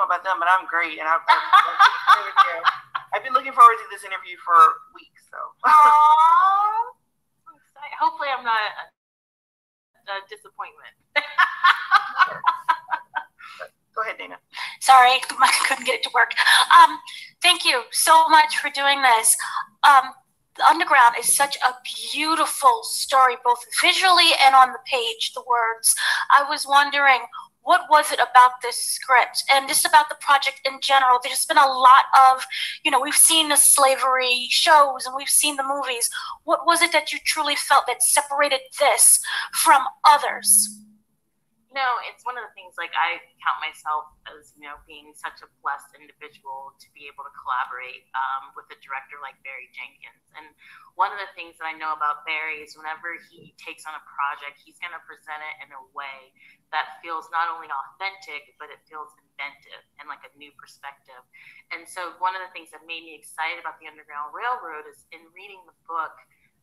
know about them, but I'm great, and I've, I've, I've been looking forward to this interview for weeks. So. Aww. Hopefully, I'm not a, a disappointment. Go ahead, Dana. Sorry, I couldn't get it to work. Um, thank you so much for doing this. Um, the Underground is such a beautiful story, both visually and on the page, the words. I was wondering, what was it about this script and just about the project in general? There's been a lot of, you know, we've seen the slavery shows and we've seen the movies. What was it that you truly felt that separated this from others? Know, it's one of the things like I count myself as, you know, being such a blessed individual to be able to collaborate um, with a director like Barry Jenkins. And one of the things that I know about Barry is whenever he takes on a project, he's going to present it in a way that feels not only authentic, but it feels inventive and like a new perspective. And so one of the things that made me excited about the Underground Railroad is in reading the book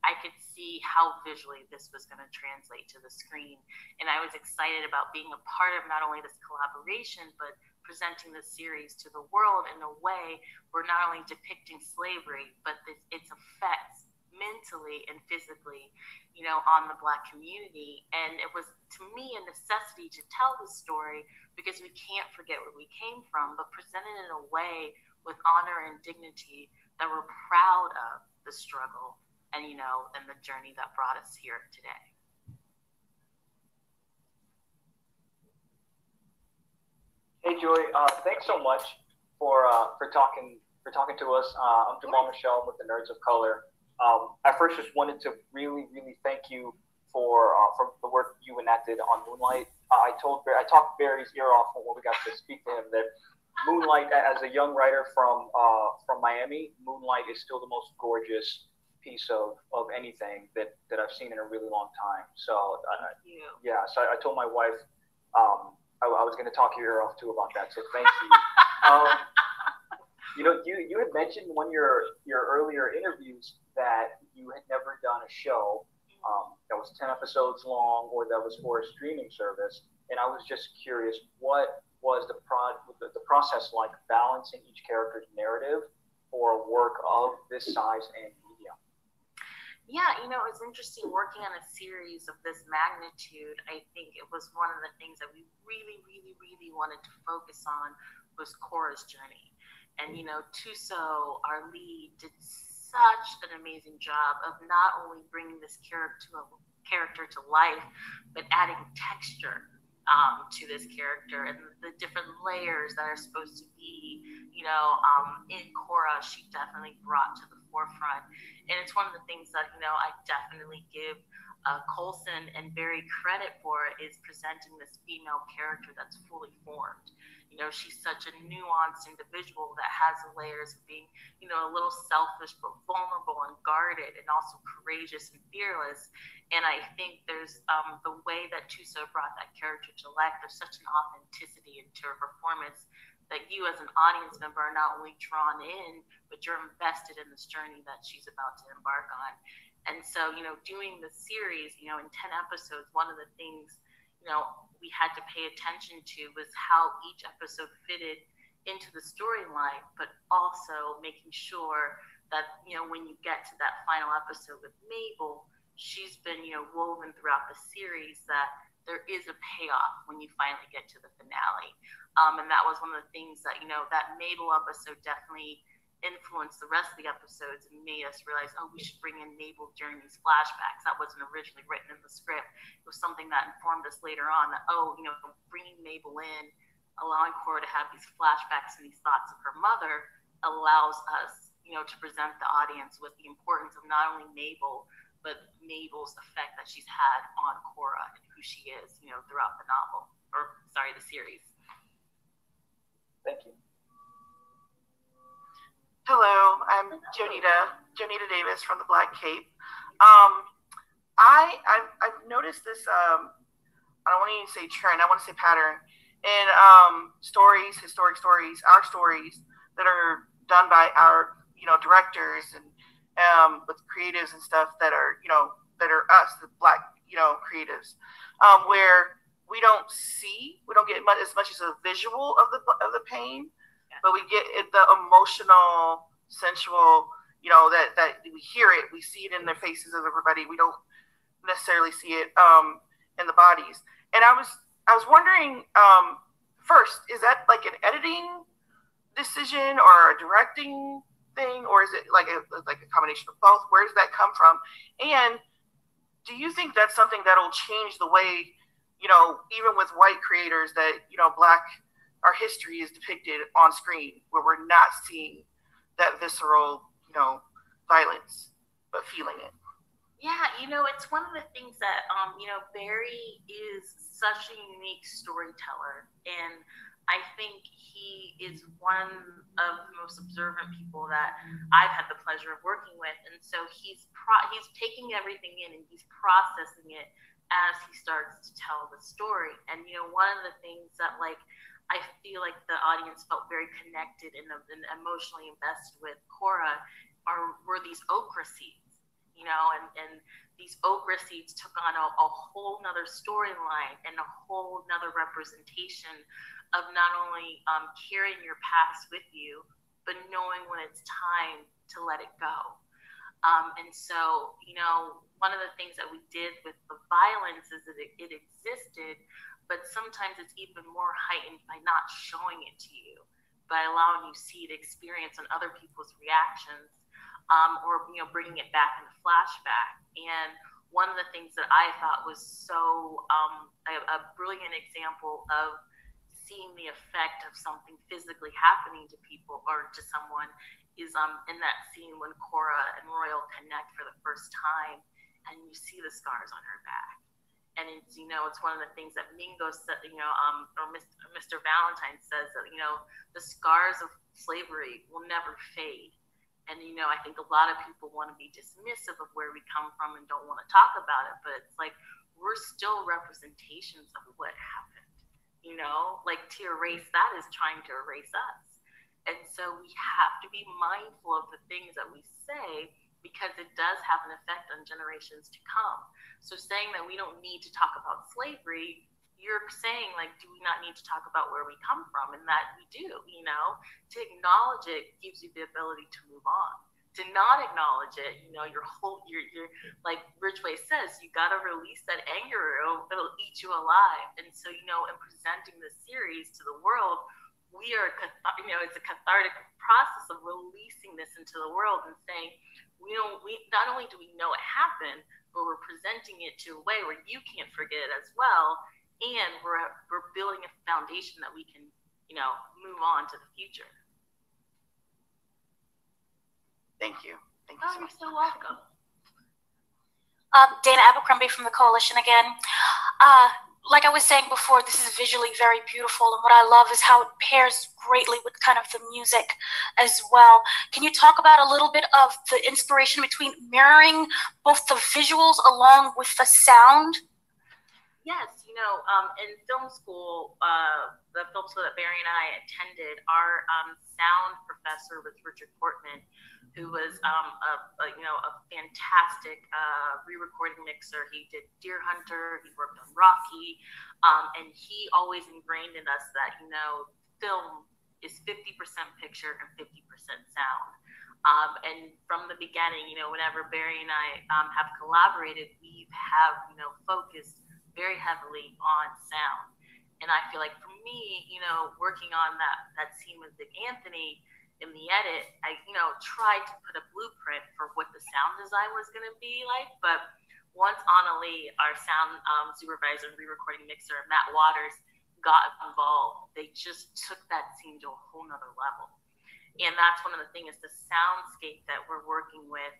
I could see how visually this was going to translate to the screen. And I was excited about being a part of not only this collaboration, but presenting the series to the world in a way where not only depicting slavery, but its effects mentally and physically, you know, on the Black community. And it was, to me, a necessity to tell the story because we can't forget where we came from, but present it in a way with honor and dignity that we're proud of the struggle and you know and the journey that brought us here today. Hey Joi uh, thanks so much for uh, for talking for talking to us. Uh, i'm jamal michelle with the nerds of color. Um, i first just wanted to really really thank you for uh, for the work you enacted on moonlight. Uh, i told i talked barry's ear off when we got to speak to him that Moonlight, as a young writer from uh, from Miami, Moonlight is still the most gorgeous piece of, of anything that, that I've seen in a really long time. So, uh, yeah, so I, I, told my wife um, I, I, was going to talk your ear off too about that. So, thank you. um, you know, you, you had mentioned one of your, your earlier interviews that you had never done a show um, that was 10 episodes long or that was for a streaming service. And I was just curious, what was the, pro- the, the process like balancing each character's narrative for a work of this size and yeah, you know, it was interesting working on a series of this magnitude. I think it was one of the things that we really, really, really wanted to focus on was Cora's journey. And, you know, Thuso, our lead, did such an amazing job of not only bringing this character to, character to life, but adding texture um, to this character and the different layers that are supposed to be, you know, um, in Cora, she definitely brought to the forefront. And it's one of the things that, you know, I definitely give uh, Colson and Barry credit for is presenting this female character that's fully formed. You know, she's such a nuanced individual that has layers of being, you know, a little selfish but vulnerable and guarded and also courageous and fearless. And I think there's um, the way that Thuso brought that character to life. There's such an authenticity into her performance that you as an audience member are not only drawn in, but you're invested in this journey that she's about to embark on. And so, you know, doing the series, you know, in 10 episodes, one of the things, you know, we had to pay attention to was how each episode fitted into the storyline, but also making sure that, you know, when you get to that final episode with Mabel, she's been, you know, woven throughout the series that there is a payoff when you finally get to the finale. Um, and that was one of the things that, you know, that Mabel episode definitely influenced the rest of the episodes and made us realize, oh, we should bring in Mabel during these flashbacks. That wasn't originally written in the script. It was something that informed us later on that, oh, you know, bringing Mabel in, allowing Cora to have these flashbacks and these thoughts of her mother allows us, you know, to present the audience with the importance of not only Mabel, but Mabel's effect that she's had on Cora and who she is, you know, throughout the novel, or sorry, the series. Thank you. Hello, I'm Jonita, Jonita Davis from the Black Cape. Um, I I've, I've, noticed this. Um, I don't want to even say trend. I want to say pattern in um, stories, historic stories, our stories that are done by our you know directors and um, with creatives and stuff that are you know that are us, the Black you know creatives, um, where we don't see, we don't get much, as much as a visual of the of the pain. But we get it, the emotional, sensual. You know that that we hear it, we see it in their faces of everybody. We don't necessarily see it um, in the bodies. And I was I was wondering um, first, is that like an editing decision or a directing thing, or is it like a like a combination of both? Where does that come from? And do you think that's something that'll change the way you know, even with white creators, that you know, black our history is depicted on screen, where we're not seeing that visceral, you know, violence, but feeling it. Yeah, you know, it's one of the things that, um, you know, Barry is such a unique storyteller, and I think he is one of the most observant people that I've had the pleasure of working with, and so he's pro- he's taking everything in and he's processing it as he starts to tell the story. And you know, one of the things that like I feel like the audience felt very connected and, and emotionally invested with Cora are were these okra seeds, you know, and and these okra seeds took on a, a whole nother storyline and a whole nother representation of not only um, carrying your past with you, but knowing when it's time to let it go. Um, and so, you know, one of the things that we did with the violence is that it, it existed, but sometimes it's even more heightened by not showing it to you, by allowing you see the experience and other people's reactions, um, or you know, bringing it back in a flashback. And one of the things that I thought was so um, a, a brilliant example of seeing the effect of something physically happening to people or to someone is um, in that scene when Cora and Royal connect for the first time and you see the scars on her back. And it's, you know, it's one of the things that Mingo said, you know, um, or Mr. Valentine says that, you know, the scars of slavery will never fade. And, you know, I think a lot of people want to be dismissive of where we come from and don't want to talk about it. But it's like, we're still representations of what happened, you know, like to erase that is trying to erase us. And so we have to be mindful of the things that we say because it does have an effect on generations to come. So saying that we don't need to talk about slavery, you're saying like, do we not need to talk about where we come from? And that we do, you know, to acknowledge it gives you the ability to move on. To not acknowledge it, you know, your whole, your, your, like Ridgeway says, you got to release that anger. It'll, it'll eat you alive. And so, you know, in presenting the series to the world, we are, you know, it's a cathartic process of releasing this into the world and saying, we don't we not only do we know it happened, but we're presenting it to a way where you can't forget it as well, and we're we're building a foundation that we can you know move on to the future. Thank you. Thank you. Oh, so you're so welcome. Um, Dana Abercrombie from the Koalition again. Uh, like I was saying before, this is visually very beautiful, and what I love is how it pairs greatly with kind of the music as well. Can you talk about a little bit of the inspiration between mirroring both the visuals along with the sound? Yes, you know, um, in film school, uh, the film school that Barry and I attended, our um, sound professor was Richard Portman who was um, a, a, you know a fantastic uh, re-recording mixer. He did Deer Hunter. He worked on Rocky, um, and he always ingrained in us that you know film is 50% picture and 50% sound. Um, and from the beginning, you know, whenever Barry and I um, have collaborated, we have you know focused very heavily on sound. And I feel like for me, you know, working on that that scene with Dick Anthony in the edit, I, you know, tried to put a blueprint for what the sound design was going to be like. But once Onnalee, our sound um, supervisor and re-recording mixer, Matt Waters, got involved, they just took that scene to a whole nother level. And that's one of the things, the soundscape that we're working with.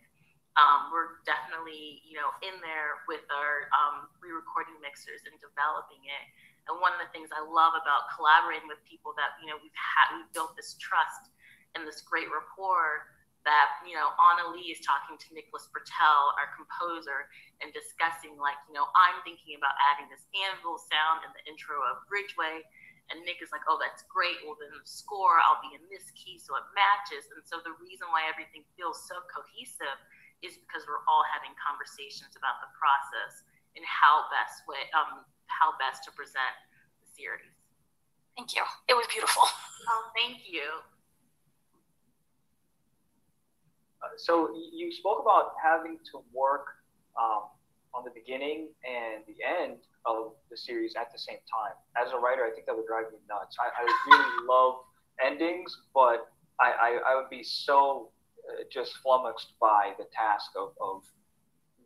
Um, we're definitely, you know, in there with our um, re-recording mixers and developing it. And one of the things I love about collaborating with people that, you know, we've had, we've built this trust and this great rapport that you know Onnalee is talking to Nicholas Britell, our composer, and discussing like you know I'm thinking about adding this anvil sound in the intro of Ridgeway. and Nick is like, oh that's great. Well then the score I'll be in this key so it matches, and so the reason why everything feels so cohesive is because we're all having conversations about the process and how best way um how best to present the series. Thank you. It was beautiful. Oh, thank you. Uh, so you spoke about having to work um, on the beginning and the end of the series at the same time. As a writer, I think that would drive me nuts. I, I really love endings, but I, I, I would be so just flummoxed by the task of, of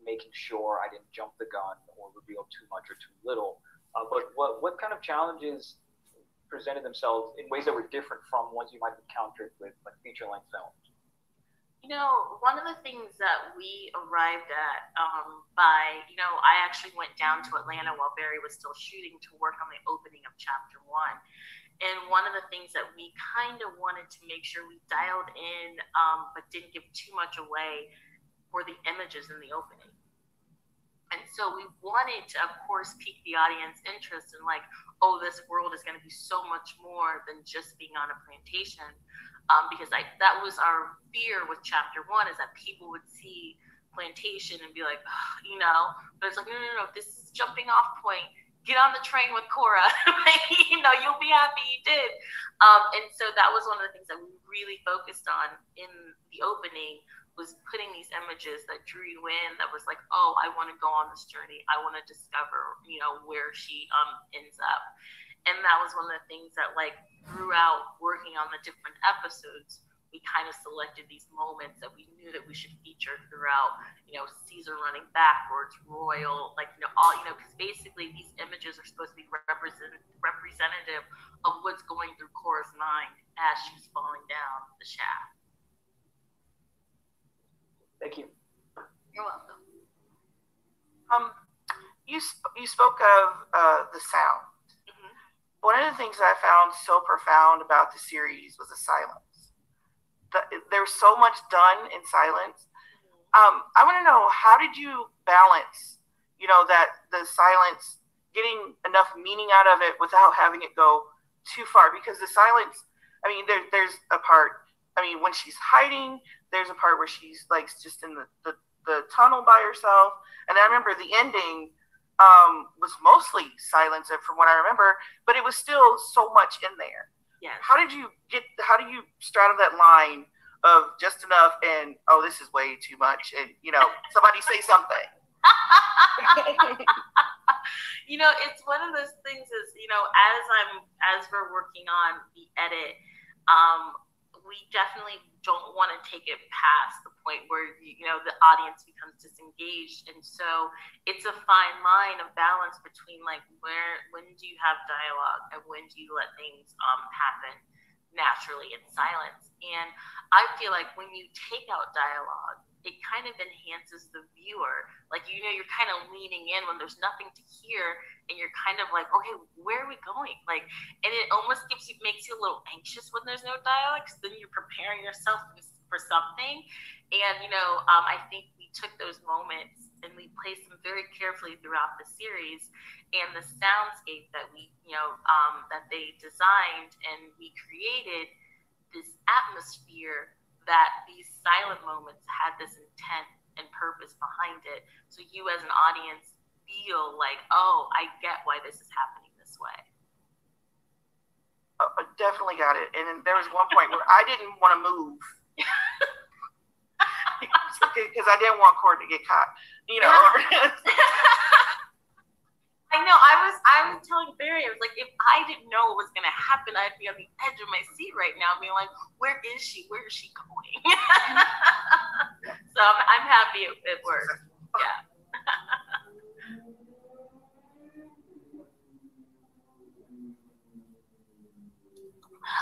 making sure I didn't jump the gun or reveal too much or too little. Uh, but what, what kind of challenges presented themselves in ways that were different from ones you might have encountered with like feature length films? You know, one of the things that we arrived at um, by, you know, I actually went down to Atlanta while Barry was still shooting to work on the opening of chapter one. And one of the things that we kind of wanted to make sure we dialed in, um, but didn't give too much away, were the images in the opening. And so we wanted to, of course, pique the audience interest in like, oh, this world is going to be so much more than just being on a plantation um, because I, that was our fear with chapter one is that people would see plantation and be like, oh, you know, but it's like, no, no, no, this is jumping off point. Get on the train with Cora. you know, you'll be happy you did. Um, and so that was one of the things that we really focused on in the opening was putting these images that drew you in that was like, oh, I want to go on this journey. I want to discover, you know, where she um, ends up and that was one of the things that like throughout working on the different episodes we kind of selected these moments that we knew that we should feature throughout you know caesar running backwards royal like you know all you know because basically these images are supposed to be represent, representative of what's going through cora's mind as she's falling down the shaft. Thank you. You're welcome. Um you, sp- you spoke of uh, the sound. One of the things I found so profound about the series was the silence. The, there's so much done in silence. Um, I want to know how did you balance, you know, that the silence, getting enough meaning out of it without having it go too far? Because the silence, I mean, there, there's a part. I mean, when she's hiding, there's a part where she's like just in the, the, the tunnel by herself. And I remember the ending um, was mostly silenced from what I remember, but it was still so much in there. Yeah. How did you get? How do you straddle that line of just enough and oh, this is way too much, and you know, somebody say something. you know, it's one of those things. Is you know, as I'm as we're working on the edit, um, we definitely don't want to take it past the point where you know the audience becomes disengaged. And so it's a fine line of balance between like where when do you have dialogue and when do you let things um, happen naturally in silence and i feel like when you take out dialogue it kind of enhances the viewer. Like you know, you're kind of leaning in when there's nothing to hear, and you're kind of like, okay, where are we going? Like, and it almost gives you makes you a little anxious when there's no dialogue. So then you're preparing yourself for something, and you know, um, I think we took those moments and we placed them very carefully throughout the series, and the soundscape that we, you know, um, that they designed and we created this atmosphere that these silent moments had this intent and purpose behind it. So you as an audience feel like, oh, I get why this is happening this way. Uh, I definitely got it. And then there was one point where I didn't want to move. Because I didn't want Cora to get caught, you know. I know. I was I was telling Barry, I was like, if I didn't know what was gonna happen, I'd be on the edge of my seat right now, being like, where is she? Where is she going? so I'm, I'm happy it, it worked. Yeah.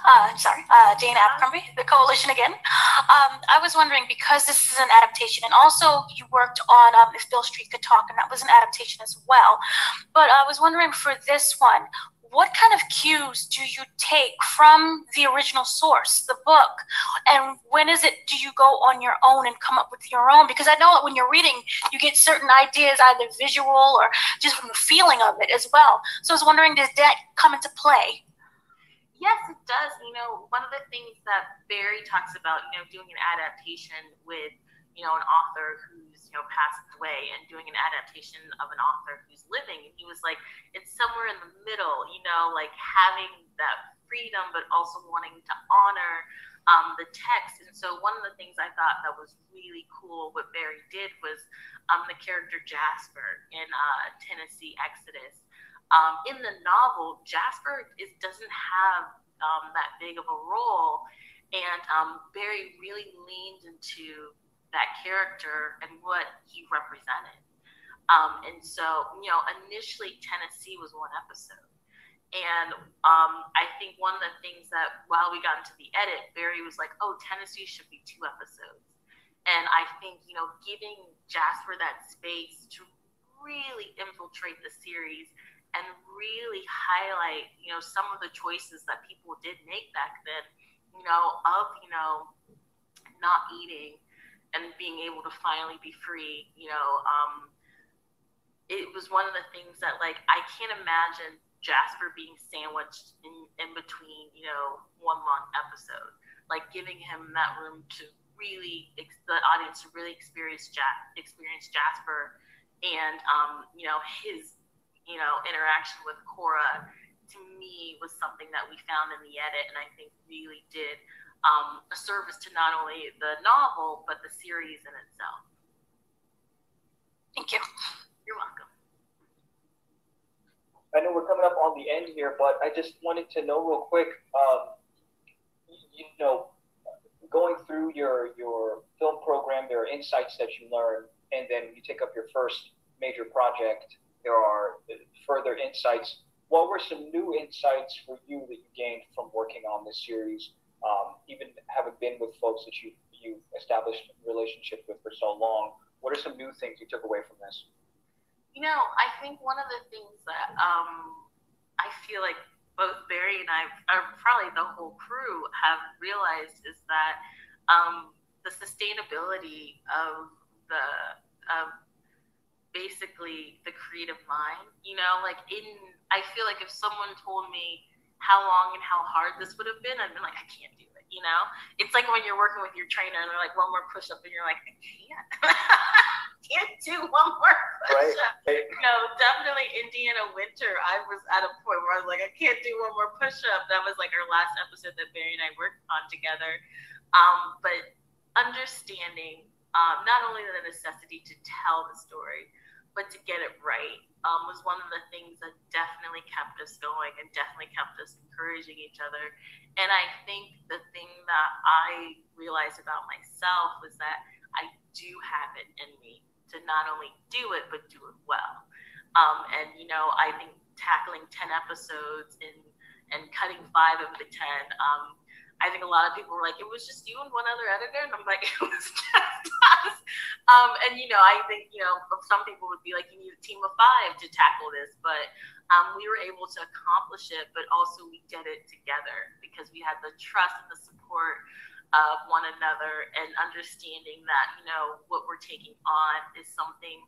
Uh, sorry, uh, Dana Abercrombie, the Koalition again. Um, I was wondering because this is an adaptation, and also you worked on um, If Beale Street Could Talk, and that was an adaptation as well. But I was wondering for this one, what kind of cues do you take from the original source, the book? And when is it do you go on your own and come up with your own? Because I know that when you're reading, you get certain ideas, either visual or just from the feeling of it as well. So I was wondering, does that come into play? Yes, it does. You know, one of the things that Barry talks about, you know, doing an adaptation with you know, an author who's, you know, passed away and doing an adaptation of an author who's living. And he was like, it's somewhere in the middle, you know, like having that freedom, but also wanting to honor um, the text. And so one of the things I thought that was really cool what Barry did was um, the character Jasper in uh, Tennessee Exodus. Um, in the novel, Jasper is, doesn't have um, that big of a role. And um, Barry really leaned into that character and what he represented. Um, and so, you know, initially Tennessee was one episode. And um, I think one of the things that while we got into the edit, Barry was like, oh, Tennessee should be two episodes. And I think, you know, giving Jasper that space to really infiltrate the series and really highlight, you know, some of the choices that people did make back then, you know, of, you know, not eating and being able to finally be free, you know, um, it was one of the things that like I can't imagine Jasper being sandwiched in, in between, you know, one long episode, like giving him that room to really the audience to really experience ja- experience Jasper and um, you know his you know interaction with Cora to me was something that we found in the edit and I think really did um, a service to not only the novel but the series in itself. Thank you. You're welcome. I know we're coming up on the end here, but I just wanted to know real quick. Um, you know, going through your your film program, there are insights that you learn, and then you take up your first major project. There are further insights. What were some new insights for you that you gained from working on this series? um, even having been with folks that you you established relationship with for so long, what are some new things you took away from this? You know, I think one of the things that um, I feel like both Barry and I, or probably the whole crew, have realized is that um, the sustainability of the of basically the creative mind. You know, like in, I feel like if someone told me how long and how hard this would have been, I'd been like, I can't do it. You know, it's like when you're working with your trainer and they're like, one more push up, and you're like, I can't, can't do one more push up. Right. You know, definitely Indiana Winter. I was at a point where I was like, I can't do one more push up. That was like our last episode that Barry and I worked on together. Um, but understanding um, not only the necessity to tell the story, but to get it right um, was one of the things that definitely kept us going and definitely kept us encouraging each other. And I think the thing that I realized about myself was that I do have it in me to not only do it, but do it well. Um, and, you know, I think tackling 10 episodes and, and cutting five of the 10, um, I think a lot of people were like, it was just you and one other editor. And I'm like, it was just us. Um, and, you know, I think, you know, some people would be like, you need a team of five to tackle this. But um, we were able to accomplish it, but also we did it together because we had the trust and the support of one another and understanding that, you know, what we're taking on is something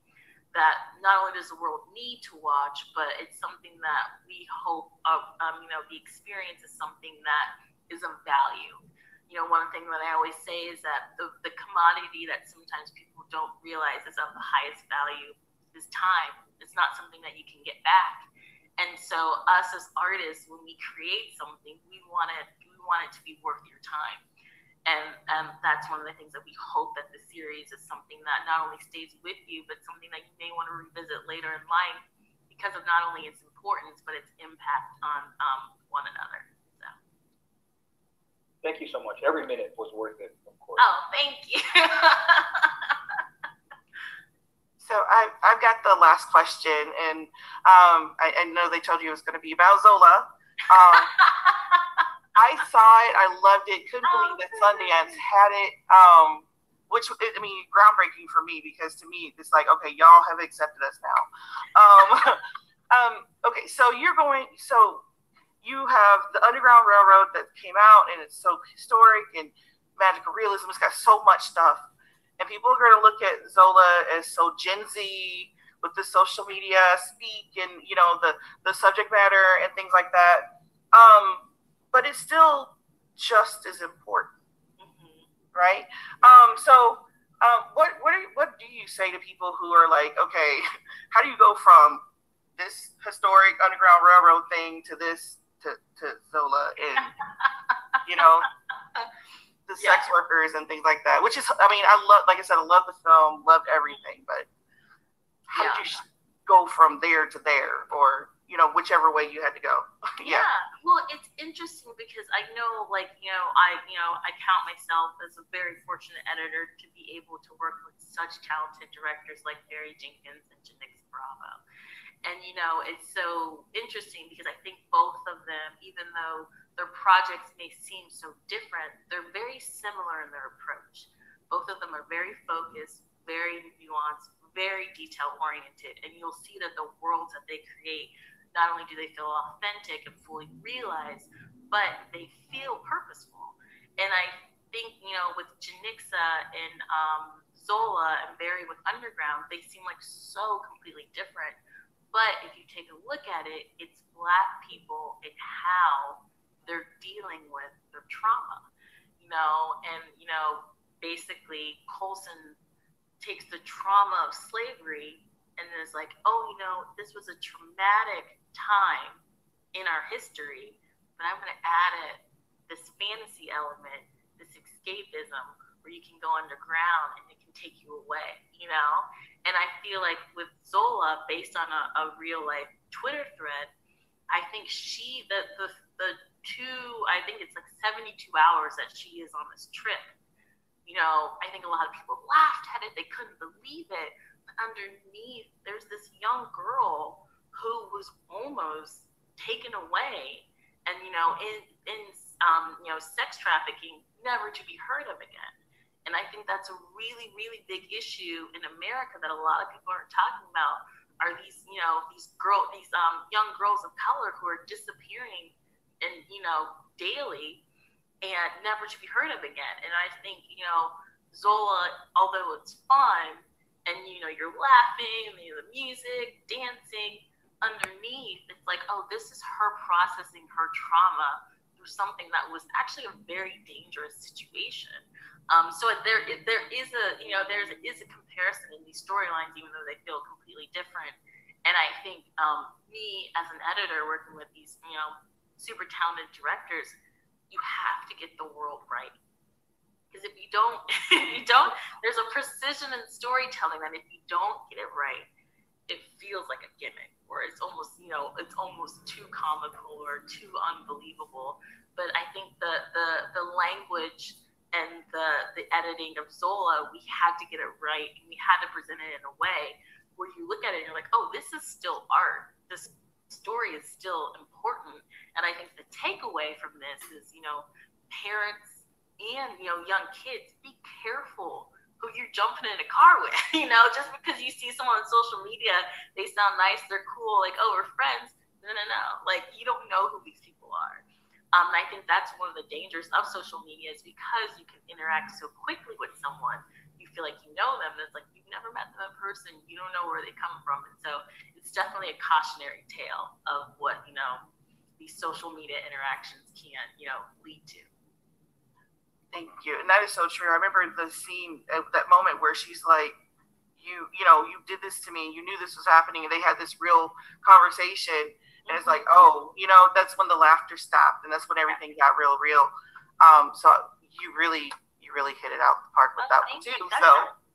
that not only does the world need to watch, but it's something that we hope, of, um, you know, the experience is something that is of value. You know, one thing that I always say is that the, the commodity that sometimes people don't realize is of the highest value is time. It's not something that you can get back. And so us as artists, when we create something, we want it we want it to be worth your time. And um, that's one of the things that we hope that the series is something that not only stays with you, but something that you may want to revisit later in life because of not only its importance, but its impact on um, one another thank you so much. Every minute was worth it, of course. Oh, thank you. so I, I've got the last question, and um, I, I, know they told you it was going to be about Zola. Um, I saw it. I loved it. Couldn't oh, believe that Sundance had it. Um, which I mean, groundbreaking for me because to me it's like, okay, y'all have accepted us now. Um, um, okay, so you're going. So you have the Underground Railroad that came out and it's so historic and magical realism. It's got so much stuff. And people are going to look at Zola as so Gen Z with the social media speak and, you know, the, the subject matter and things like that. Um, but it's still just as important. Mm-hmm. Right? Um, so Um, what what are, what do you say to people who are like, okay, how do you go from this historic Underground Railroad thing to this to, to Zola and you know the yeah. sex workers and things like that? Which is, I mean, I love, like I said, I love the film, loved everything, but how yeah. did you go from there to there, or you know, whichever way you had to go. yeah. yeah. Well, it's interesting because I know, like, you know, I, you know, I count myself as a very fortunate editor to be able to work with such talented directors like Barry Jenkins and Janicza Bravo. And, you know, it's so interesting because I think both of them, even though their projects may seem so different, they're very similar in their approach. Both of them are very focused, very nuanced, very detail oriented, and you'll see that the worlds that they create not only do they feel authentic and fully realized, but they feel purposeful. And I think, you know, with Janicza and um, Zola and Barry with Underground, they seem like so completely different. But if you take a look at it, it's Black people and how they're dealing with their trauma, you know, and, you know, basically Colson takes the trauma of slavery and is like, oh, you know, this was a traumatic time in our history, but I'm going to add it this fantasy element, this escapism, where you can go underground and it can take you away, you know? And I feel like with Zola, based on a, a real life Twitter thread, I think she, the, the, the two, I think it's like 72 hours that she is on this trip, you know, I think a lot of people laughed at it. They couldn't believe it. But underneath, there's this young girl who was almost taken away and you know in in um, you know sex trafficking never to be heard of again and i think that's a really really big issue in america that a lot of people aren't talking about are these you know these girl these um, young girls of color who are disappearing and you know daily and never to be heard of again. And i think you know zola although it's fun and you know you're laughing and the music dancing underneath, it's like, oh, this is her processing her trauma through something that was actually a very dangerous situation. Um, so there, there is a, you know, there is a comparison in these storylines, even though they feel completely different. And I think um, me as an editor working with these, you know, super talented directors, you have to get the world right. Because if you don't, if you don't, there's a precision in storytelling that if you don't get it right, it feels like a gimmick it's almost you know it's almost too comical or too unbelievable. But i think the the, the language and the the editing of zola we had to get it right and we had to present it in a way where you look at it and you're like oh this is still art. This story is still important. And i think the takeaway from this is you know parents and you know young kids be careful jumping in a car with. You know, just because you see someone on social media, they sound nice, they're cool, like, oh, we're friends. No, no, no. Like, you don't know who these people are. Um, and I think that's one of the dangers of social media is because you can interact so quickly with someone, you feel like you know them. And it's like you've never met them in person, you don't know where they come from. And so it's definitely a cautionary tale of what, you know, these social media interactions can, you know, lead to. Thank you. And that is so true. I remember the scene at that moment where she's like, you, you know, you did this to me. You knew this was happening. And they had this real conversation. And it's like, oh, you know, that's when the laughter stopped. And that's when everything got real, real. Um, so you really, you really hit it out the park with that one too. So.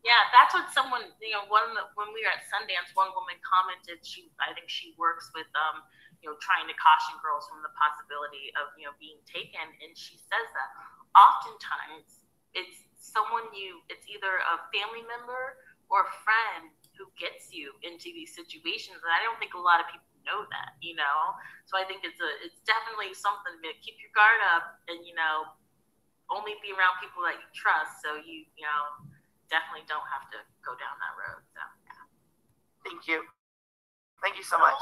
Yeah, that's what someone, you know, one the, when we were at Sundance, one woman commented. She, I think she works with, um, you know, trying to caution girls from the possibility of, you know, being taken, and she says that oftentimes it's someone you, it's either a family member or a friend who gets you into these situations. And I don't think a lot of people know that, you know? So I think it's a, it's definitely something to keep your guard up and, you know, only be around people that you trust. So you, you know, definitely don't have to go down that road. So, yeah. Thank you. Thank you so much.